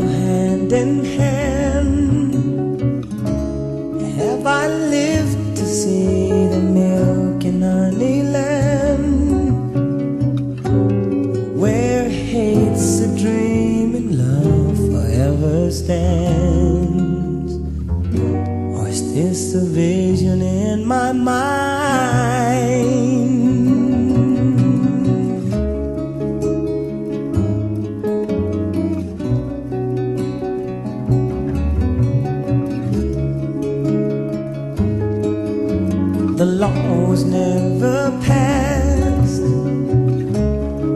hand in hand. Have I lived to see the milk and honey land? Where hate's a dream and love forever stands? Or is this a vision in my mind? Was never passed,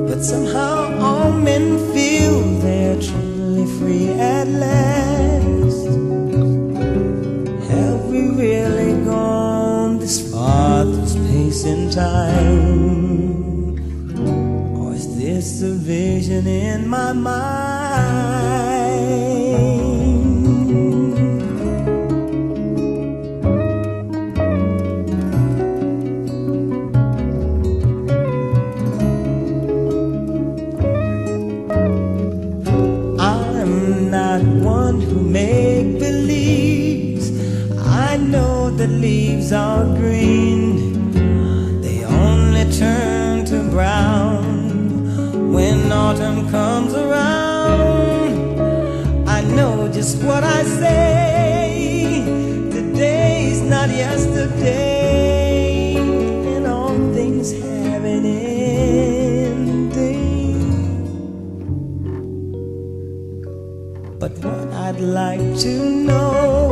but somehow all men feel they're truly free at last. Have we really gone this far through space and time? Or is this a vision in my mind? Leaves are green. They only turn to brown when autumn comes around. I know just what I say. Today's not yesterday, and all things have an ending. But what I'd like to know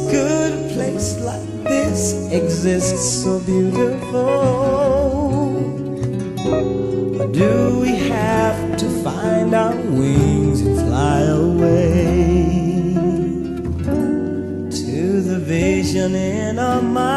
could a place like this exist so beautiful? Or do we have to find our wings and fly away to the vision in our mind?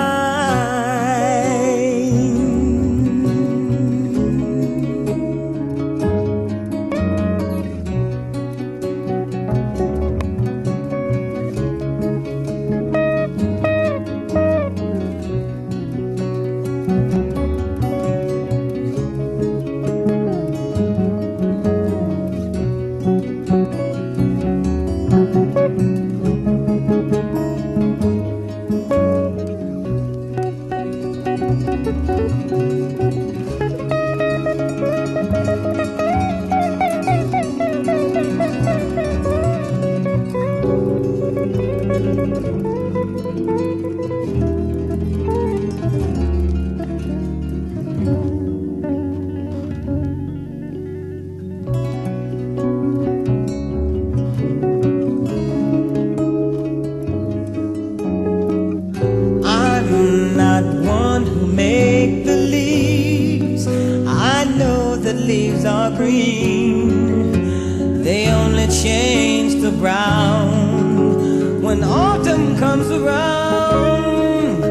They only change to brown when autumn comes around.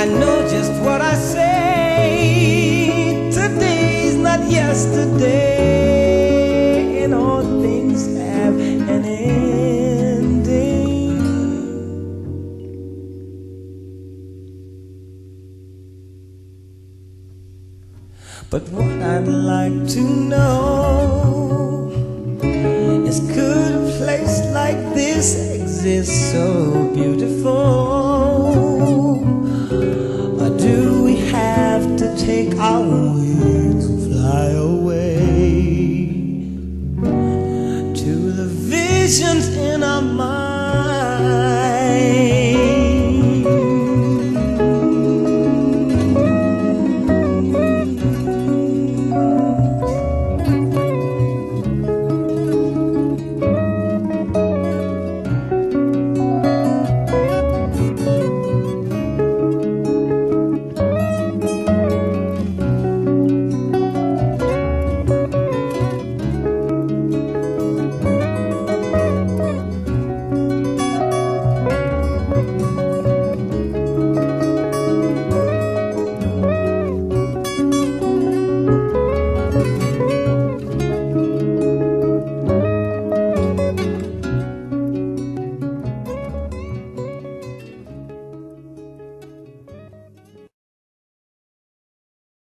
I know just what I say. Today's not yesterday, But what I'd like to know is could a place like this exist so beautiful? Or do we have to take our